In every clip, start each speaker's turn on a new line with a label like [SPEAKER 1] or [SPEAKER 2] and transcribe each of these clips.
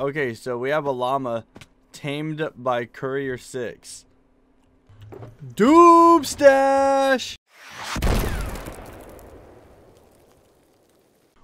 [SPEAKER 1] Okay, so we have a llama tamed by Courior 6. Dupe stash!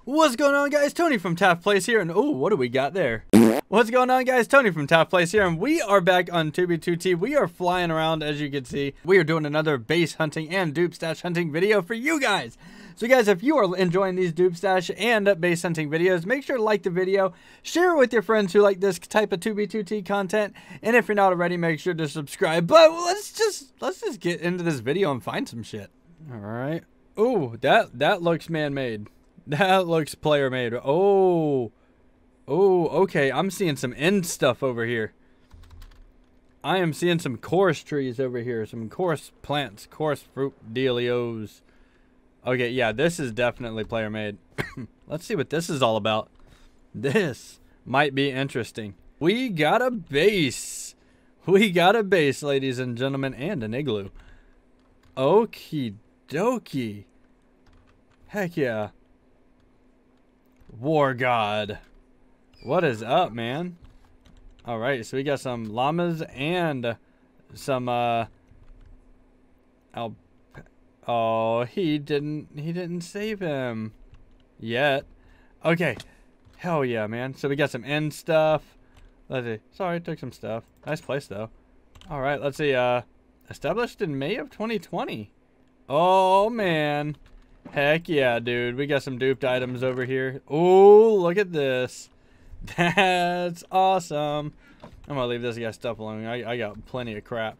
[SPEAKER 1] What's going on guys? Tony from TAF Plays here and oh, what do we got there? What's going on guys? Tony from TAF Plays here and we are back on 2B2T. We are flying around as you can see. We are doing another base hunting and dupe stash hunting video for you guys. So guys, if you are enjoying these dupe stash and base hunting videos, make sure to like the video, share it with your friends who like this type of 2B2T content, and if you're not already, make sure to subscribe. But let's just let's just get into this video and find some shit. All right. Oh, that that looks man-made. That looks player made. Oh. Oh, okay. I'm seeing some end stuff over here. I am seeing some chorus trees over here. Some chorus plants. Chorus fruit dealios. Okay, yeah. This is definitely player made. Let's see what this is all about. This might be interesting. We got a base. We got a base, ladies and gentlemen, and an igloo. Okie dokie. Heck yeah. War God. What is up, man? All right, so we got some llamas and some uh Al Oh, he didn't he didn't save him yet. Okay. Hell yeah, man. So we got some end stuff. Let's see. Sorry, took some stuff. Nice place though. All right, let's see. Uh established in May of 2020. Oh man. Heck yeah, dude. We got some duped items over here. Oh, look at this. That's awesome. I'm to leave this guy stuff alone. I, I got plenty of crap.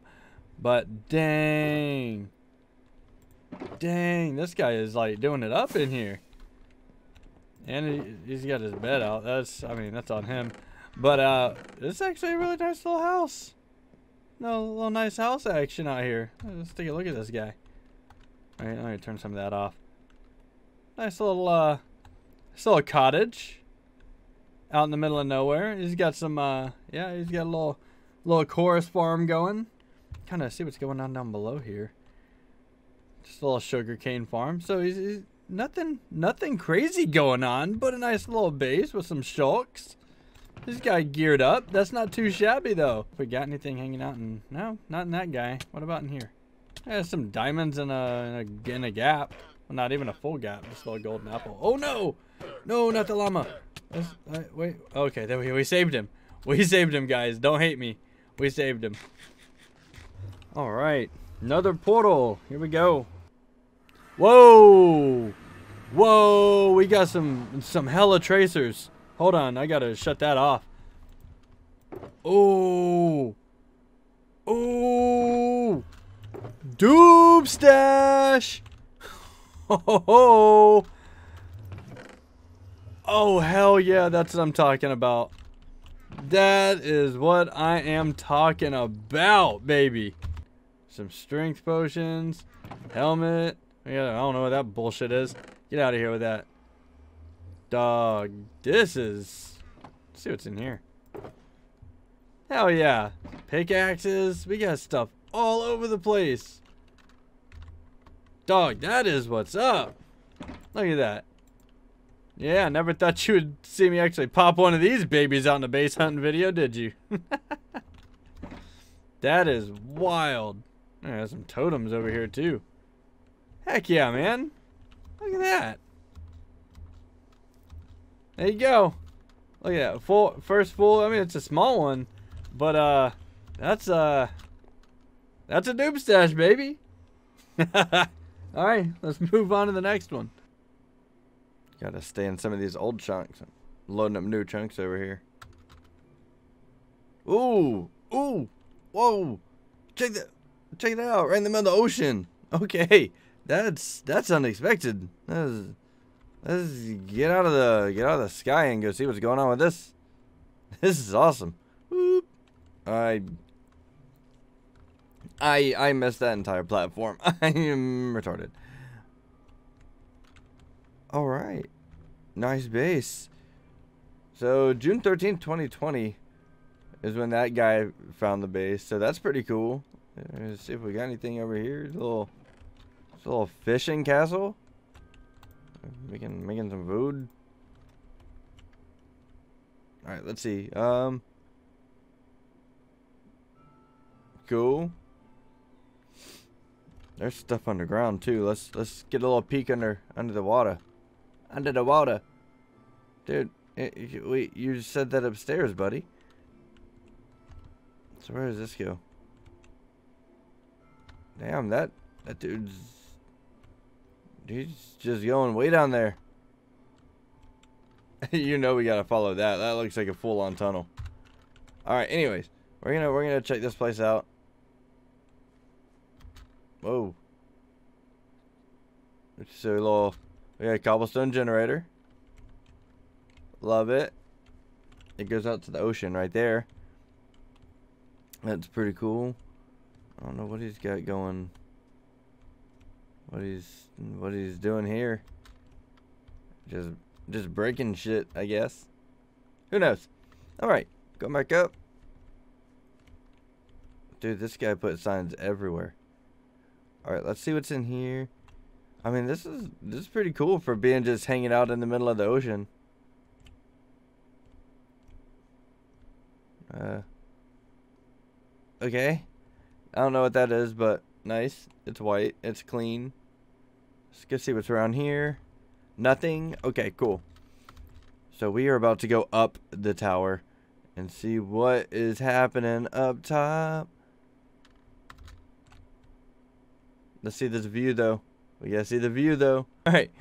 [SPEAKER 1] But dang. Dang, this guy is like doing it up in here. And he, has got his bed out. That's, I mean, that's on him. But uh, it's actually a really nice little house. No, little nice house action out here. Let's take a look at this guy. All right, let me turn some of that off. Nice little, uh, nice little cottage out in the middle of nowhere. He's got some, uh, yeah, he's got a little, little chorus farm going. Kind of see what's going on down below here. Just a little sugarcane farm. So he's, he's nothing, nothing crazy going on, but a nice little base with some shulks. This guy geared up. That's not too shabby though. If we got anything hanging out in, no, not in that guy. What about in here? There's some diamonds in a, in a, in a gap. Well, not even a full gap, just a little golden apple. Oh no! No, not the llama. Wait, okay, there we, we saved him. We saved him, guys. Don't hate me. We saved him. All right, another portal. Here we go. Whoa! Whoa! We got some some hella tracers. Hold on, I gotta shut that off. Oh! Oh! Dupe stash! Oh, oh, hell yeah, that's what I'm talking about. That is what I am talking about, baby. Some strength potions, helmet. Yeah, I don't know what that bullshit is. Get out of here with that. Dog, this is... Let's see what's in here. Hell yeah. Pickaxes. We got stuff all over the place. Dog, that is what's up. Look at that. Yeah, I never thought you would see me actually pop one of these babies out in a base hunting video, did you? that is wild. There's some totems over here, too. Heck yeah, man. Look at that. There you go. Look at that. Full, first full, I mean, it's a small one. But, uh, that's, uh, that's a dupe stash, baby. Alright, let's move on to the next one. Gotta stay in some of these old chunks. loading up new chunks over here. Ooh! Ooh! Whoa! Check that check that out, right in the middle of the ocean. Okay. That's that's unexpected. Let's, let's get out of the get out of the sky and go see what's going on with this. This is awesome. Whoop. I I I missed that entire platform. I am retarded. All right. Nice base. So June 13th, 2020 is when that guy found the base. So that's pretty cool. Let's see if we got anything over here. a little, fishing castle. Making making some food.
[SPEAKER 2] All right, let's see. Um, cool. There's stuff underground too. Let's let's get a little peek under under the water. Under the water, dude. It, you said that upstairs, buddy. So where does this go? Damn, that that dude's he's just going way down there. you know we gotta follow that. That looks like a full-on tunnel. All right. Anyways, we're gonna we're gonna check this place out. Whoa. It's a little. We got a cobblestone generator. Love it. It goes out to the ocean right there. That's pretty cool. I don't know what he's got going. What he's what he's doing here. Just just breaking shit, I guess. Who knows? Alright, go back up. Dude, this guy put signs everywhere. Alright, let's see what's in here. I mean, this is this is pretty cool for being just hanging out in the middle of the ocean. Uh, okay. I don't know what that is, but nice. It's white. It's clean. Let's go see what's around here. Nothing? Okay, cool. So we are about to go up the tower and see what is happening up top. Let's see this view, though. We gotta see the view, though. Alright.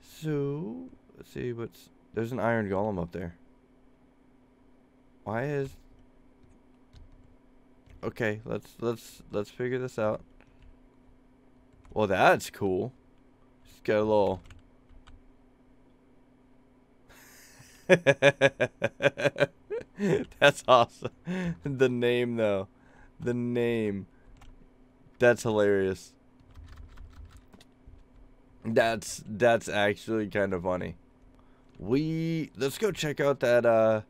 [SPEAKER 2] So, let's see what's... There's an iron golem up there. Why is... Okay, let's let's let's figure this out. Well, that's cool. Just got a little That's awesome. The name though. The name. That's hilarious. That's that's actually kind of funny. We let's go check out that uh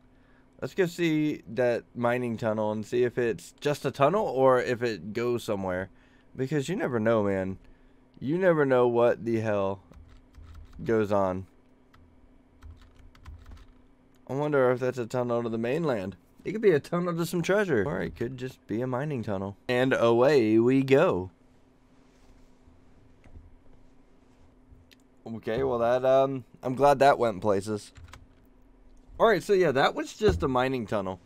[SPEAKER 2] let's go see that mining tunnel and see if it's just a tunnel or if it goes somewhere. Because you never know, man. You never know what the hell goes on. I wonder if that's a tunnel to the mainland. It could be a tunnel to some treasure. Or it could just be a mining tunnel. And away we go. Okay, well that, um, I'm glad that went places. Alright, so yeah, that was just a mining tunnel.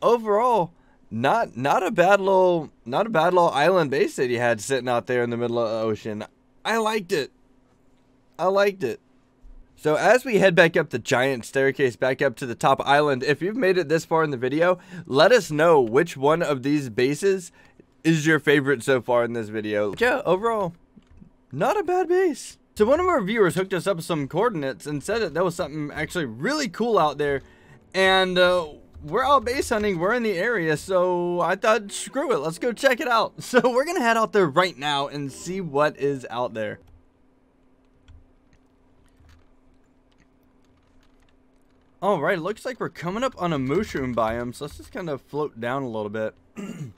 [SPEAKER 2] Overall, not not a bad little not a bad little island base that he had sitting out there in the middle of the ocean. I liked it. I liked it. So as we head back up the giant staircase back up to the top island, if you've made it this far in the video, let us know which one of these bases is your favorite so far in this video. Yeah, overall, not a bad base. So one of our viewers hooked us up with some coordinates and said that there was something actually really cool out there. And uh, we're all base hunting, we're in the area, so I thought, screw it, let's go check it out. So we're gonna head out there right now and see what is out there. Alright, looks like we're coming up on a mushroom biome, so let's just kind of float down a little bit.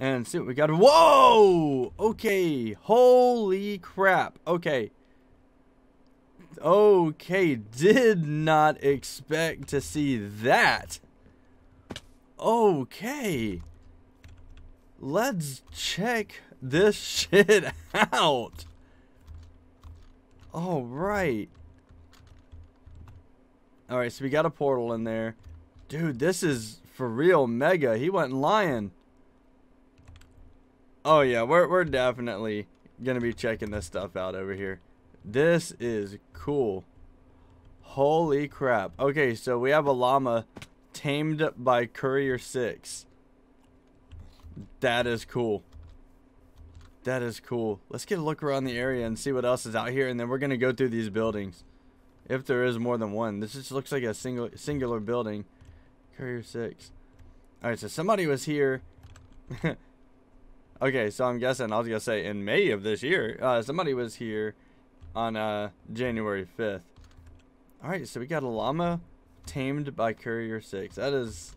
[SPEAKER 2] and see what we got. Whoa! Okay, holy crap. Okay. Okay, did not expect to see that. Okay. Let's check this shit out. Alright. Alright, so we got a portal in there. Dude, this is for real mega. He went lying. Oh yeah, we're, we're definitely going to be checking this stuff out over here. This is cool. Holy crap. Okay, so we have a llama tamed by Courior 6. That is cool. That is cool. Let's get a look around the area and see what else is out here, and then we're going to go through these buildings. If there is more than one. This just looks like a single singular building. Courior 6. Alright, so somebody was here. okay, so I'm guessing, I was going to say, in May of this year, uh, somebody was here on uh, January 5th. Alright, so we got a llama tamed by Courior 6. That is,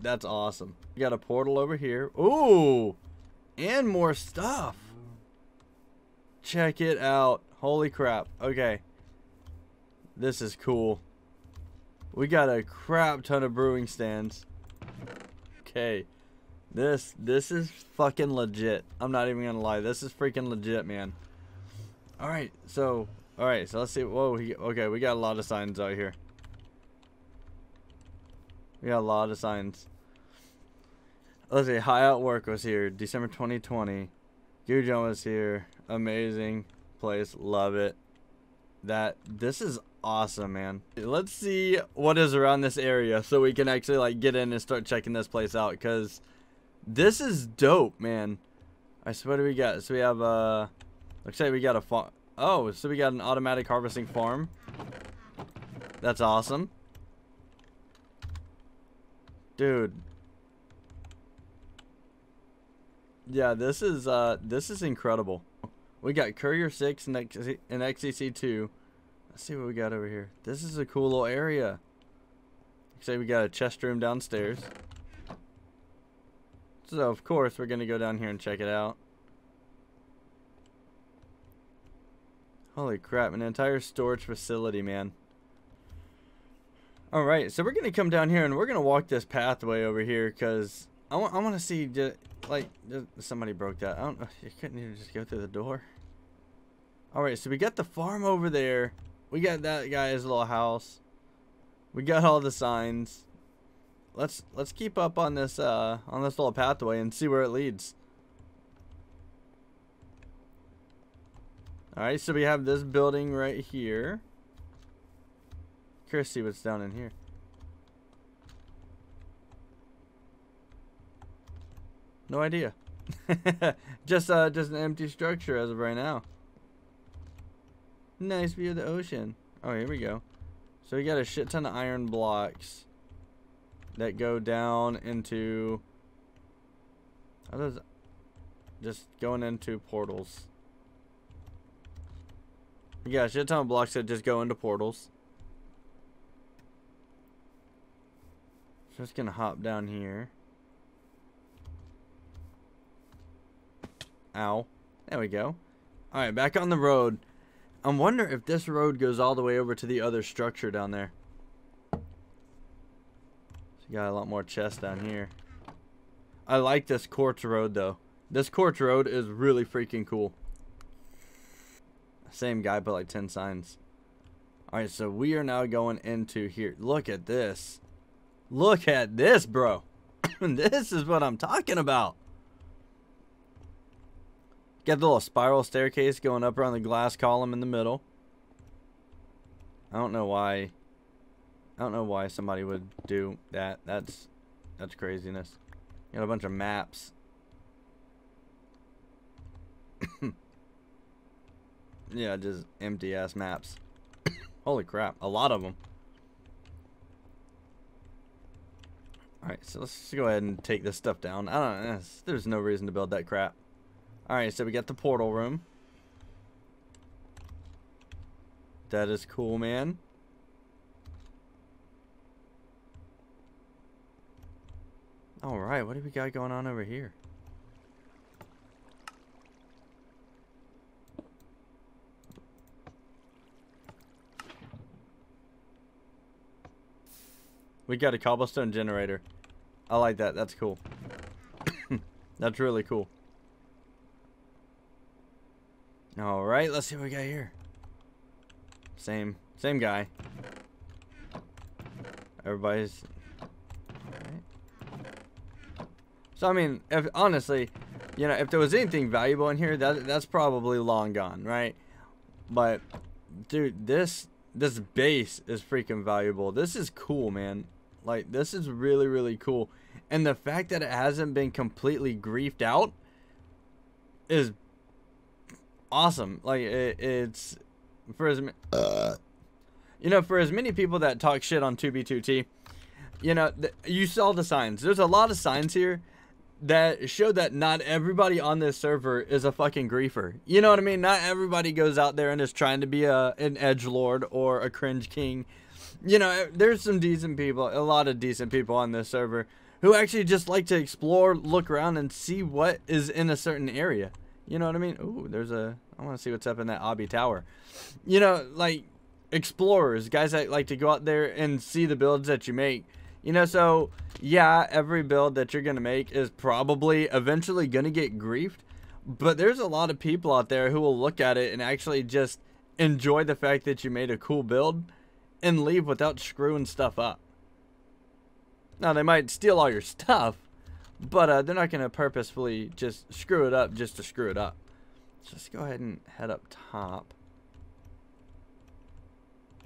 [SPEAKER 2] that's awesome. We got a portal over here. Ooh! And more stuff. Check it out. Holy crap. Okay. This is cool. We got a crap ton of brewing stands. Okay. This this is fucking legit. I'm not even gonna lie. This is freaking legit, man. Alright, so alright, so let's see. Whoa, he, okay, we got a lot of signs out here. We got a lot of signs. Let's see, High Out Work was here, December 2020. Gujon was here. Amazing place. Love it. That this is awesome, man. Let's see what is around this area so we can actually like get in and start checking this place out because this is dope, man. I right, do we got? So we have uh looks like we got a farm. Oh, so we got an automatic harvesting farm. That's awesome. Dude. Yeah, this is uh this is incredible. We got Courior 6 and, XCC 2. Let's see what we got over here. This is a cool little area. Say we got a chest room downstairs. So, of course, we're going to go down here and check it out. Holy crap, an entire storage facility, man. Alright, so we're going to come down here and we're going to walk this pathway over here because I want, I want to see, like, somebody broke that. I don't know, you couldn't even just go through the door. Alright, so we got the farm over there. We got that guy's little house. We got all the signs. Let's let's keep up on this uh on this little pathway and see where it leads. Alright, so we have this building right here. Curious to see what's down in here. No idea. just uh just an empty structure as of right now. Nice view of the ocean. Oh, here we go. So we got a shit ton of iron blocks that go down into how does just going into portals. Yeah, a shit ton of blocks that just go into portals. Just gonna hop down here. Ow. There we go. Alright, back on the road. I wonder if this road goes all the way over to the other structure down there. So got a lot more chests down here. I like this quartz road though. This quartz road is really freaking cool. Same guy, but like 10 signs. Alright, so we are now going into here. Look at this. Look at this, bro. this is what I'm talking about. Got the little spiral staircase going up around the glass column in the middle. I don't know why. I don't know why somebody would do that. That's that's craziness. Got a bunch of maps. Yeah, just empty ass maps. Holy crap, a lot of them. Alright, so let's go ahead and take this stuff down. I don't eh, know, there's no reason to build that crap. Alright, so we got the portal room. That is cool, man. Alright, what do we got going on over here? We got a cobblestone generator. I like that. That's cool. That's really cool. All right, let's see what we got here. Same, same guy. Everybody's. So I mean, if honestly, you know, if there was anything valuable in here, that that's probably long gone, right? But dude, this this base is freaking valuable. This is cool, man. Like this is really really cool. And the fact that it hasn't been completely griefed out is awesome. Like it, it's for as uh. you know for as many people that talk shit on 2B2T, you know you saw the signs. There's a lot of signs here that showed that not everybody on this server is a fucking griefer. You know what I mean? Not everybody goes out there and is trying to be a an edge lord or a cringe king. You know, there's some decent people, a lot of decent people on this server who actually just like to explore, look around, and see what is in a certain area. You know what I mean? Ooh, there's a. I want to see what's up in that Obby Tower. You know, like
[SPEAKER 1] explorers, guys that like to go out there and see the builds that you make. You know, so yeah, every build that you're going to make is probably eventually going to get griefed. But there's a lot of people out there who will look at it and actually just enjoy the fact that you made a cool build and leave without screwing stuff up. Now, they might steal all your stuff, but uh, they're not going to purposefully just screw it up just to screw it up. Let's go ahead and head up top.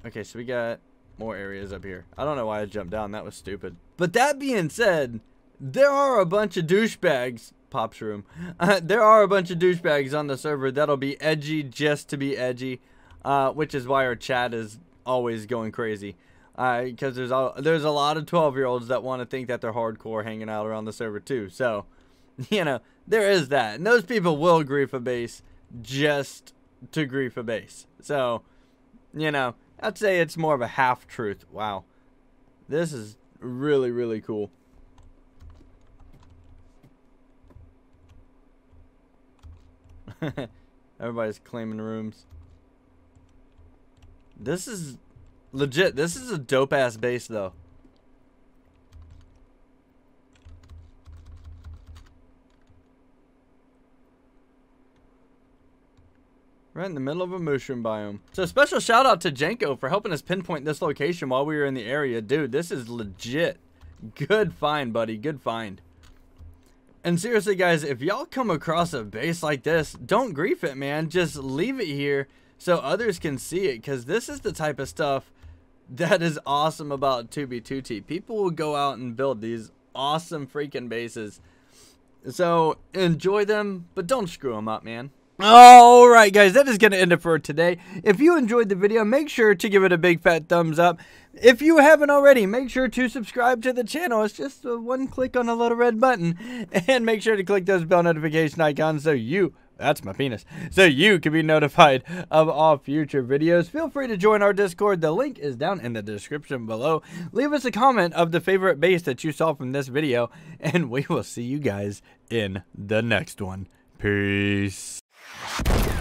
[SPEAKER 1] Okay, so we got more areas up here. I don't know why I jumped down. That was stupid. But that being said, there are a bunch of douchebags. Pop's room. Uh, there are a bunch of douchebags on the server that'll be edgy just to be edgy, uh, which is why our chat is always going crazy. Because uh, there's there's a lot of 12 year olds that want to think that they're hardcore hanging out around the server too. So, you know, there is that. And those people will grief a base just to grief a base. So, you know, I'd say it's more of a half truth. Wow. This is really, really cool. Everybody's claiming rooms. This is legit. This is a dope ass base though. Right in the middle of a mushroom biome. So special shout out to Jenko for helping us pinpoint this location while we were in the area. Dude, this is legit. Good find, buddy. Good find. And seriously, guys, if y'all come across a base like this, don't grief it, man. Just leave it here so others can see it because this is the type of stuff that is awesome about 2B2T. People will go out and build these awesome freaking bases. So enjoy them, but don't screw them up, man. Alright guys, that is going to end it for today. If you enjoyed the video, make sure to give it a big fat thumbs up. If you haven't already, make sure to subscribe to the channel. It's just one click on a little red button. And make sure to click those bell notification icons so you, that's my penis, so you can be notified of all future videos. Feel free to join our Discord. The link is down in the description below. Leave us a comment of the favorite base that you saw from this video. And we will see you guys in the next one. Peace. You